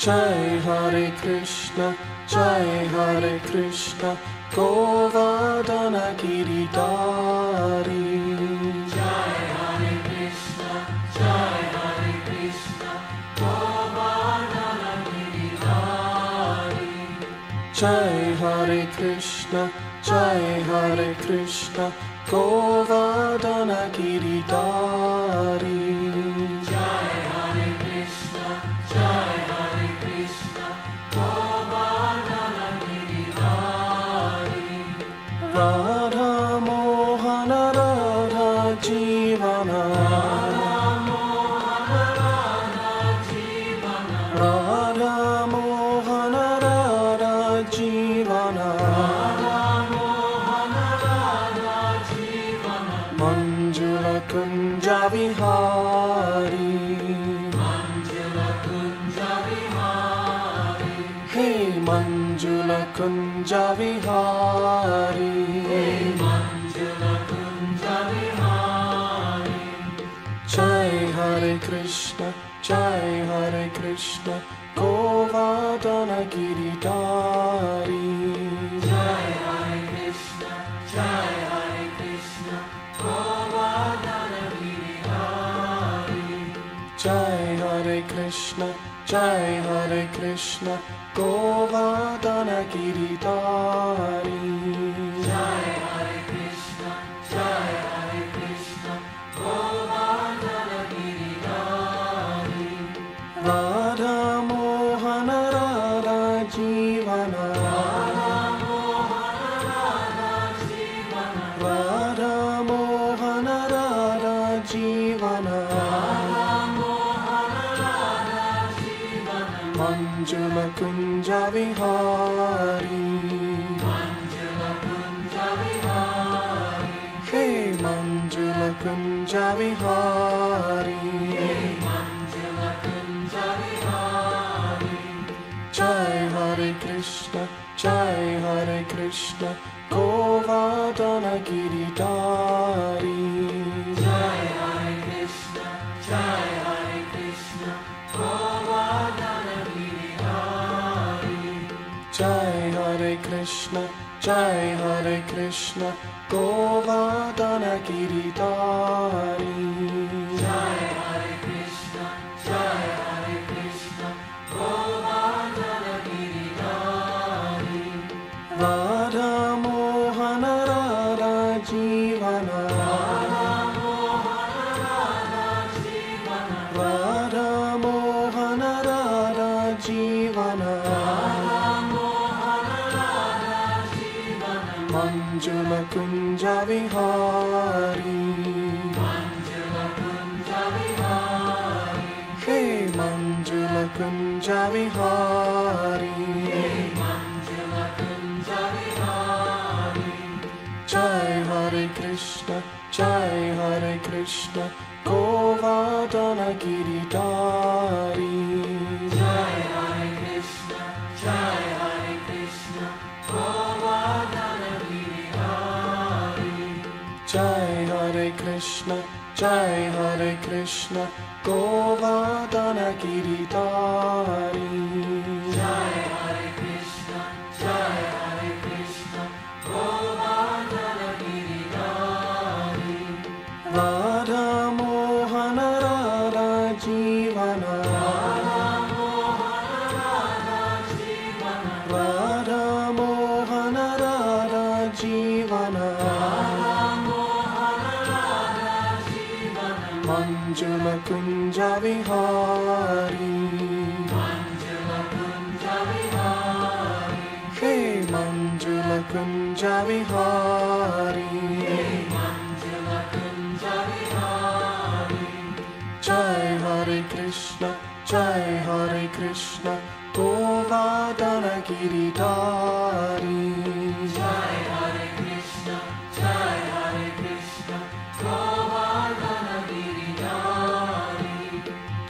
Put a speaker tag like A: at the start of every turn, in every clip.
A: Jai Hare Krishna, Jai Hare Krishna, Govardhana Giridhari. Jai Hare Krishna, Jai Hare Krishna, Govardhana Giridhari. Jai Hare Krishna, Jai Hare Krishna, Govardhana Giridhari. Ramohan जीवन। रामोहन जीवन। मञ्जुलकुञ्जाविहा Jai Hare Krishna, Jai Hare Krishna, Govardhana Giridhari. Jai Hare Krishna, Jai Hare Krishna, Govardhana Giridhari. Jai Hare Krishna, Jai Hare Krishna, Govardhana Giridhari. हे मञ्जुलपञ्जविवारि जय हरे कृष्ण जय हरे Krishna गोवाधनगिरि Jai Hare Krishna, Govardhana Giridhari. वि हे मञ्जुलपञ्जविभारि जय हरे कृष्ण जय हरे Krishna गोवाधनगिरि Krishna, Jai Hare Krishna, Govardhana Giridhari. हे मञ्जुलकुञ्ज जिहारि जय हरे कृष्ण जय हरे Krishna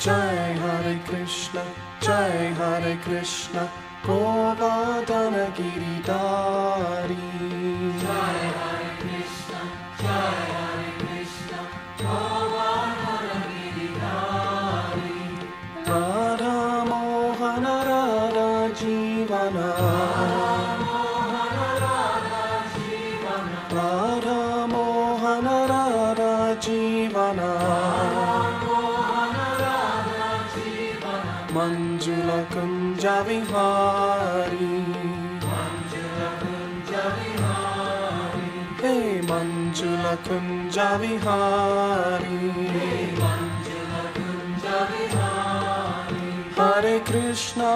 A: Jai Hare Krishna,
B: Jai Hare Krishna, Govardhana Giridhari.
A: Jai Hare Krishna, Jai Hare Krishna, Govardhana Giridhari. Radha Mohana Radha Jivana. Manjulakam
B: Javihari Manjulakam Javihari
A: Hey
B: Manjulakam Javihari
A: Hey
B: Manjulakam Javihari
A: Hare Krishna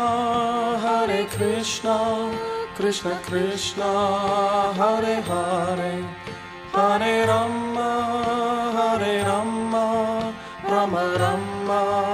A: Hare Krishna Krishna Krishna Hare Hare Hare Rama Hare Rama Rama Rama